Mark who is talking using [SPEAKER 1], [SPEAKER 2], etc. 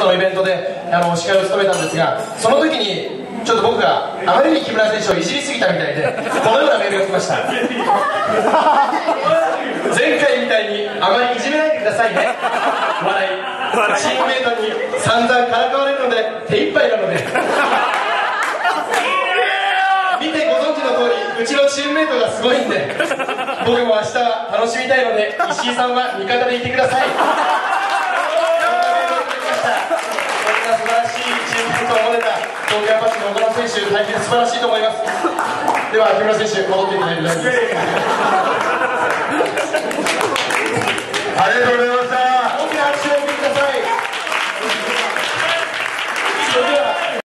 [SPEAKER 1] つのイベントであの司会を務めたんですがその時にちょっと僕があまりに木村選手をいじりすぎたみたいでこのようなメールが来ました。前回みたいにあまりいじめないでくださいね。笑い。チームメイトに散々からかわれるので手一杯なので。見てご存知の通りうちのチームメイトがすごいんで僕も明日は楽しみたいので石井さんは味方でいてくださいそんなメールをくれましたこんな素晴らしいチームメイトを持てた東京アパッチの岡田選手大変素晴らしいと思います。では木村選手戻っていただいて。大丈夫です
[SPEAKER 2] ありがとうございました。